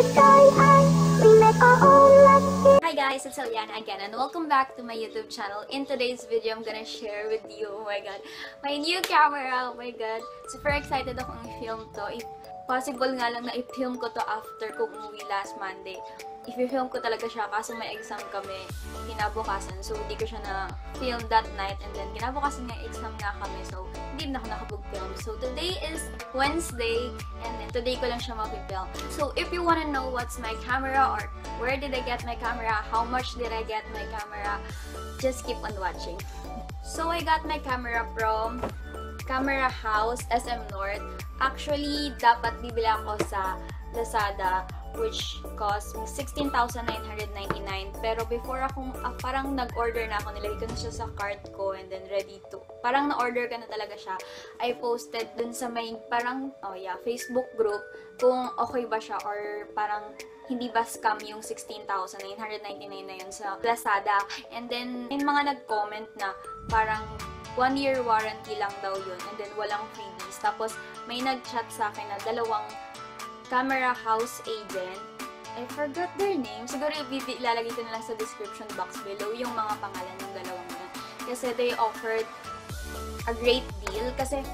Hi guys, it's Eliana again and welcome back to my YouTube channel. In today's video, I'm gonna share with you, oh my god, my new camera, oh my god. Super excited akong i-film to. Possible nga lang na i-film ko to after ko umuwi last Monday. I-film ko talaga siya kaso may exam kami kinabukasan. So, hindi ko siya na-film that night. And then, kinabukasan nga exam nga kami. So, hindi na ako nakapag-film. So, today is Wednesday. And then, today ko lang siya mag-film. So, if you wanna know what's my camera or where did I get my camera, how much did I get my camera, just keep on watching. So, I got my camera from Camera House, SM North. Actually, dapat bibili ako sa Lazada which cost me 16,999. Pero before akong, ah, parang nag-order na ako, nilagay ko na siya sa cart ko and then ready to, parang na-order ka na talaga siya. I posted dun sa may, parang, oh yeah, Facebook group, kung okay ba siya or parang hindi ba scam yung 16,999 na yun sa Lazada. And then, may mga nag-comment na parang one year warranty lang daw yun and then walang freebies. Tapos, may nag-chat sa akin na dalawang camera house agent. I forgot their name. Siguro ilalagay ko na lang sa description box below yung mga pangalan ng dalawang yun. Kasi they offered a great deal. Kasi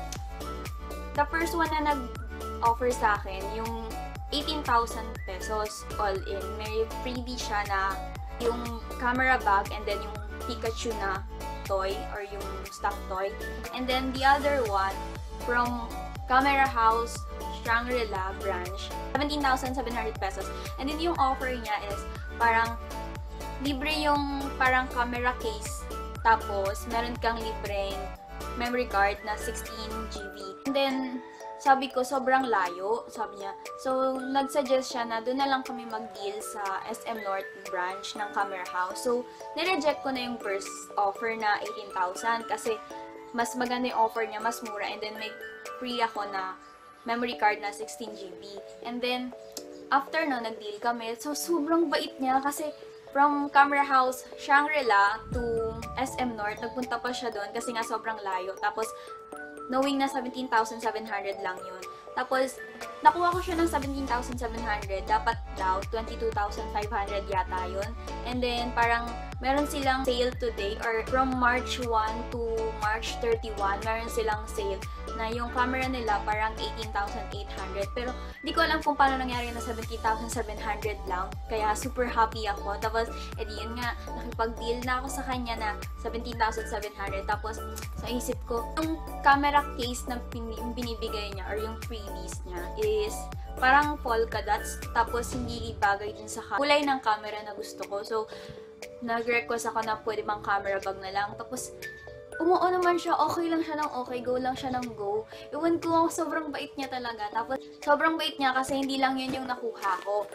the first one na nag-offer sa akin, yung 18,000 pesos all in. May freebie siya na yung camera bag and then yung Pikachu na toy or yung stuffed toy. And then the other one from Camera House Shangri-La branch, 17,700 pesos. And then yung offer niya is parang libre yung parang camera case. Tapos, meron kang libreng memory card na 16 GB. And then, sabi ko, sobrang layo, sabi niya. So, nag-suggest siya na doon na lang kami mag-deal sa SM North branch ng Camera House. So, nireject ko na yung first offer na 18,000 kasi mas maganda yung offer niya, mas mura. And then, may free ako na memory card na 16GB. And then, after no, nag-deal kami. So, sobrang bait niya kasi from Camera House, Shangri-La to SM North, nagpunta pa siya doon kasi nga sobrang layo. Tapos, knowing na 17,700 lang yun. Tapos, nakuha ko siya ng 17,700. Dapat daw, 22,500 yata yun. And then, parang, meron silang sale today or from March 1 to March 31, meron silang sale na yung camera nila parang 18,800. Pero, di ko alam kung paano nangyari na 17,700 lang. Kaya, super happy ako. Tapos, edi yun nga, nakipag-deal na ako sa kanya na 17,700. Tapos, sa isip ko, yung camera case na binibigay niya or yung freebies niya is parang polka dots. Tapos, hindi bagay din sa kulay ng camera na gusto ko. So, nag-request ako na pwede bang camera bag na lang. Tapos, umuo naman siya, okay lang siya ng okay, go lang siya ng go. Iwan ko, sobrang bait niya talaga. Tapos, sobrang bait niya kasi hindi lang yun yung nakuha ko.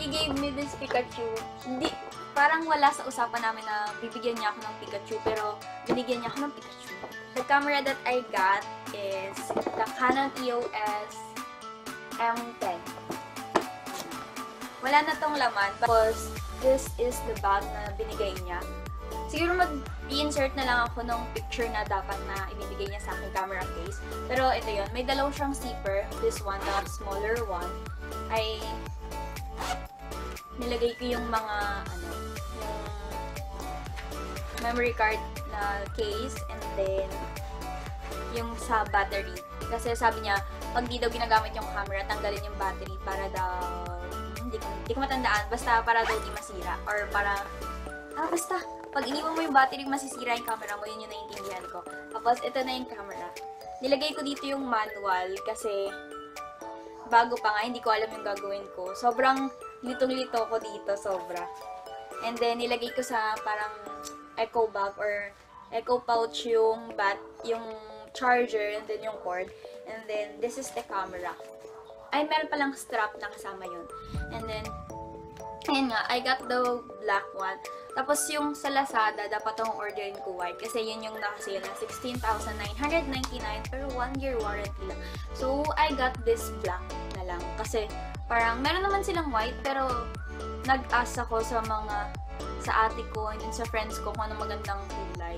He gave me this Pikachu. Hindi, parang wala sa usapan namin na bibigyan niya ako ng Pikachu, pero binigyan niya ako ng Pikachu. The camera that I got is the Canon EOS M10. Wala na tong laman, because this is the bag na binigay niya. Siguro mag-insert na lang ako ng picture na dapat na ibibigay niya sa akin camera case. Pero ito yon may dalaw siyang zipper. This one, the smaller one, ay nilagay ko yung mga, ano, memory card na case and then yung sa battery. Kasi sabi niya, pag di daw ginagamit yung camera, tanggalin yung battery para daw, hindi ko, hindi ko matandaan, basta para daw di masira or para, ah, basta, pag iniwan mo yung battery, masisira yung camera mo. Yun yung naiintindihan ko. Tapos, ito na yung camera. Nilagay ko dito yung manual kasi bago pa nga, hindi ko alam yung gagawin ko. Sobrang litong-lito ko dito, sobra. And then, nilagay ko sa parang echo bag or echo pouch yung bat, yung charger, and then yung cord. And then, this is the camera. Ay, meron palang strap na kasama yun. And then, ayun nga, I got the black one. Tapos yung sa Lazada, dapat akong orderin ko white. Kasi yun yung nakasale na 16,999 pero 1 year warranty lang. So, I got this black na lang. Kasi parang meron naman silang white pero nag-ask ako sa mga sa ate ko and then sa friends ko kung ano magandang kulay.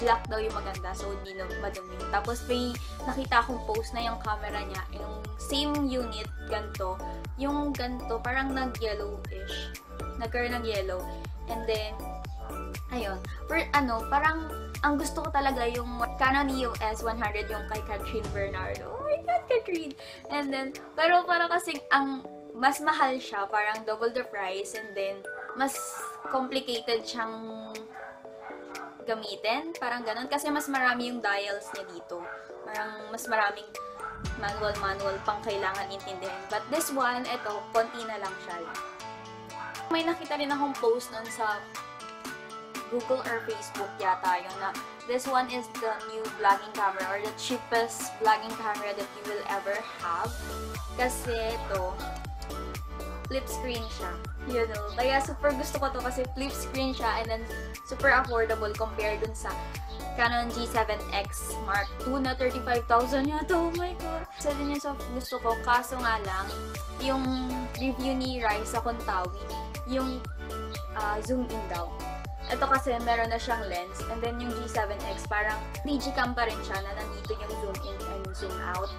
Black daw yung maganda, so hindi na madumi. Tapos may nakita akong post na yung camera niya, yung same unit, ganto. Yung ganto, parang nag-yellowish. Nagkaroon ng yellow. And then, ayun. Per, ano, parang ang gusto ko talaga yung Canon EOS 100 yung kay Catherine Bernardo. Oh my God, Catherine! And then, pero para kasi ang mas mahal siya, parang double the price, and then, mas complicated siyang gamitin, parang ganun, kasi mas marami yung dials niya dito. Parang mas maraming manual-manual pang kailangan intindihin. But this one, ito, konti na lang siya. May nakita rin akong post nun sa Google or Facebook yata yun na this one is the new vlogging camera or the cheapest vlogging camera that you will ever have. Kasi ito, flip screen siya. You know, kaya super gusto ko to kasi flip screen siya and then super affordable compared dun sa Canon G7X Mark II na 35,000 yata. Oh my God! Isa din yun sa gusto ko. Kaso nga lang, yung review ni Raisa Kontawi, yung uh, zoom in daw. Ito kasi meron na siyang lens and then yung G7X parang digicam pa rin siya na nandito yung zoom in and zoom out.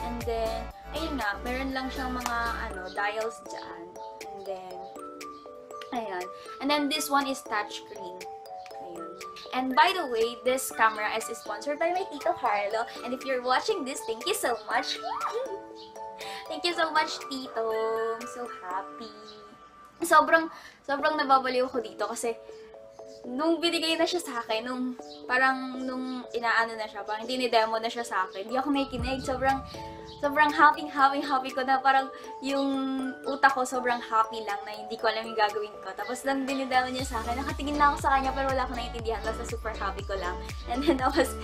And then, ayun nga, meron lang siyang mga ano, dials dyan. And then, ayan. And then this one is touchscreen. Ayun. And by the way, this camera is sponsored by my Tito Carlo. And if you're watching this, thank you so much. thank you so much, Tito. I'm so happy. Sobrang, sobrang nababaliw ko dito kasi nung binigay na siya sa akin, nung parang nung inaano na siya, parang dinidemo na siya sa akin, hindi ako may kinig. Sobrang, sobrang happy, happy, happy ko na parang yung utak ko sobrang happy lang na hindi ko alam yung gagawin ko. Tapos lang dinidemo niya sa akin, nakatingin lang ako sa kanya pero wala akong naiintindihan. Basta super happy ko lang. And then tapos,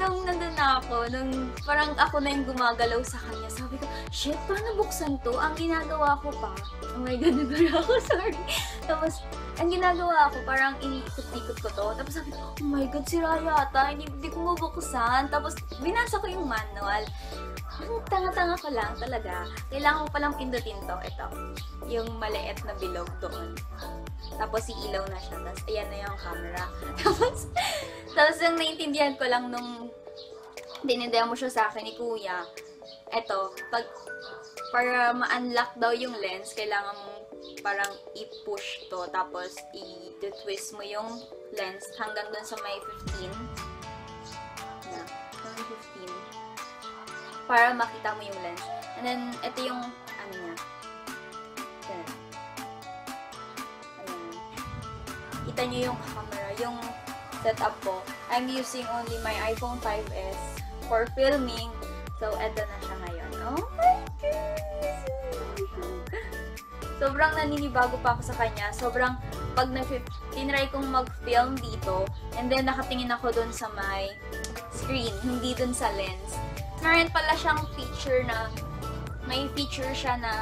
nung nandun na ako, nung parang ako na yung gumagalaw sa kanya, sabi ko, shit, paano buksan to? Ang ginagawa ko pa, oh my god, nagura ako, sorry. Tapos, ang ginagawa ko, parang iniikot-ikot ko to. Tapos sabi ko, oh my god, sira yata. Hindi, hindi ko mabuksan. Tapos, binasa ko yung manual. Ang tanga-tanga ko lang talaga. Kailangan ko palang pindutin to. Ito. Yung maliit na bilog doon. Tapos, ilaw na siya. Tapos, ayan na yung camera. tapos, tapos yung naintindihan ko lang nung dinidemo siya sa akin ni Kuya, eto, pag, para ma-unlock daw yung lens, kailangan mong parang i-push to, tapos i-twist mo yung lens hanggang dun sa may 15. Para makita mo yung lens. And then, ito yung, ano niya. Kita nyo yung camera, yung setup ko. I'm using only my iPhone 5S for filming. So, eto na siya ngayon. Oh my goodness! sobrang naninibago pa ako sa kanya. Sobrang, pag na tinry kong mag-film dito, and then nakatingin ako dun sa my screen, hindi dun sa lens. Meron pala siyang feature na, may feature siya na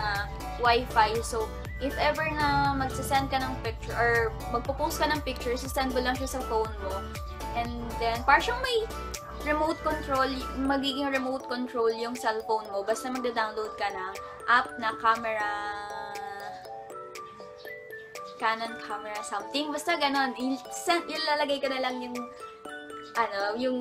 wifi. So, if ever na magsasend ka ng picture, or magpo-post ka ng picture, sisend mo lang siya sa phone mo. And then, parang may remote control, magiging remote control yung cellphone mo. Basta magda-download ka ng app na camera Canon camera something. Basta ganon. Ilalagay ko na lang yung ano, yung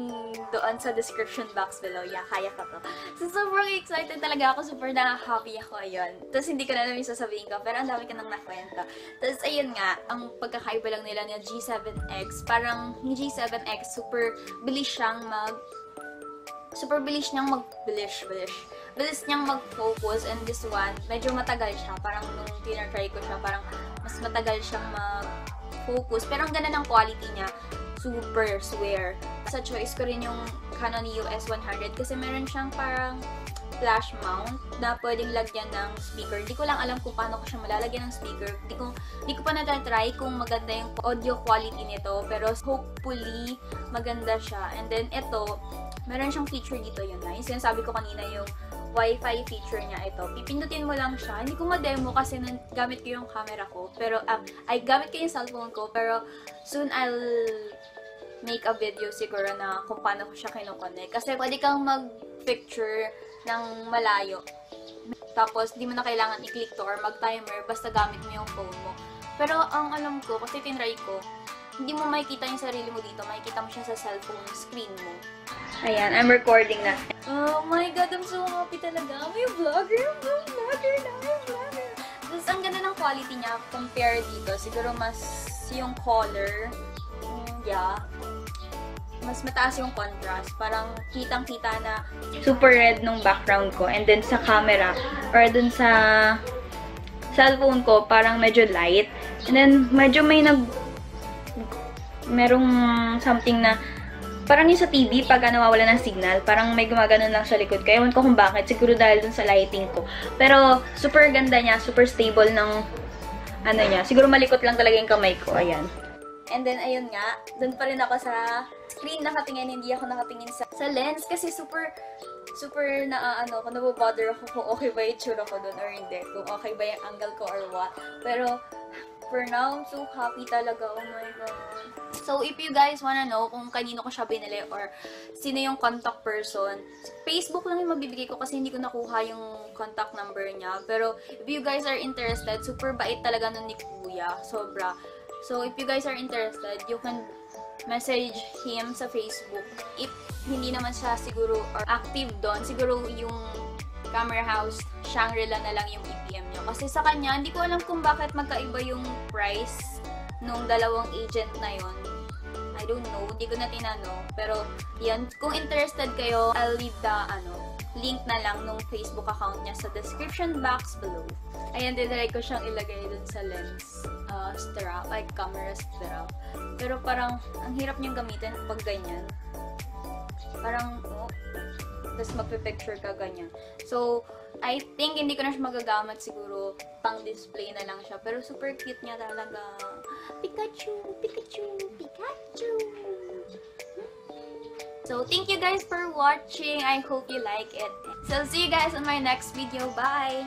doon sa description box below. Yeah, kaya ko to. So, sobrang excited talaga ako. Super na-happy ako ayun. Tapos, hindi ko na namin sasabihin ko. Pero, ang dami ko nang nakwento. Tapos, ayun nga, ang pagkakaiba lang nila ng G7X, parang yung G7X, super bilis siyang mag super bilis niyang mag-bilis, bilis. Bilis niyang mag-focus and this one, medyo matagal siya. Parang nung tinatry ko siya, parang mas matagal siyang mag-focus. Pero ang ganda ng quality niya, super swear. Sa choice ko rin yung Canon EOS 100 kasi meron siyang parang flash mount na pwedeng lagyan ng speaker. Hindi ko lang alam kung paano ko siya malalagyan ng speaker. Hindi ko, hindi ko pa na-try kung maganda yung audio quality nito. Pero hopefully, maganda siya. And then, ito, meron siyang feature dito yun na. Yung sinasabi ko kanina yung Wi-Fi feature niya ito. Pipindutin mo lang siya. Hindi ko ma-demo kasi nan- gamit ko yung camera ko. Pero, um, ay, gamit ko yung cellphone ko. Pero, soon I'll make a video siguro na kung paano ko siya kinoconnect. Kasi pwede kang mag-picture ng malayo. Tapos, di mo na kailangan i-click to or mag-timer, basta gamit mo yung phone mo. Pero ang alam ko, kasi tinry ko, hindi mo makikita yung sarili mo dito. Makikita mo siya sa cellphone screen mo. Ayan, I'm recording na. Oh my God, I'm so happy talaga. May vlogger, may vlogger na, may vlogger. Tapos, ang ganda ng quality niya compare dito. Siguro mas yung color, mm, yeah, mas mataas yung contrast. Parang kitang-kita na super red nung background ko. And then sa camera, or dun sa cellphone ko, parang medyo light. And then, medyo may nag... Merong something na parang yung sa TV, pag ano, nawawala ng signal, parang may gumagano lang sa likod ko. Ewan ko kung bakit. Siguro dahil dun sa lighting ko. Pero, super ganda niya. Super stable ng, ano niya. Siguro malikot lang talaga yung kamay ko. Ayan. And then, ayun nga. Dun pa rin ako sa screen nakatingin. Hindi ako nakatingin sa, sa lens. Kasi super, super na, ano, kung nabobother ako kung okay ba yung tsura ko dun or hindi. Kung okay ba yung angle ko or what. Pero, for now, I'm so happy talaga. Oh my God. So, if you guys wanna know kung kanino ko siya binili or sino yung contact person, Facebook lang yung mabibigay ko kasi hindi ko nakuha yung contact number niya. Pero, if you guys are interested, super bait talaga nun ni Kuya. Sobra. So, if you guys are interested, you can message him sa Facebook. If hindi naman siya siguro or active doon, siguro yung Camera House, Shangri-La na lang yung EPM nyo. Kasi sa kanya, hindi ko alam kung bakit magkaiba yung price nung dalawang agent na yon. I don't know, hindi ko na tinanong. Pero, yan, kung interested kayo, I'll leave the, ano, link na lang nung Facebook account niya sa description box below. Ayan, dinry ko siyang ilagay dun sa lens uh, strap, like camera strap. Pero parang, ang hirap niyang gamitin pag ganyan. Parang, oh, tapos magpe-picture ka ganyan. So, I think hindi ko na siya magagamit siguro pang display na lang siya. Pero super cute niya talaga. Pikachu! Pikachu! Pikachu! So, thank you guys for watching. I hope you like it. So, see you guys on my next video. Bye!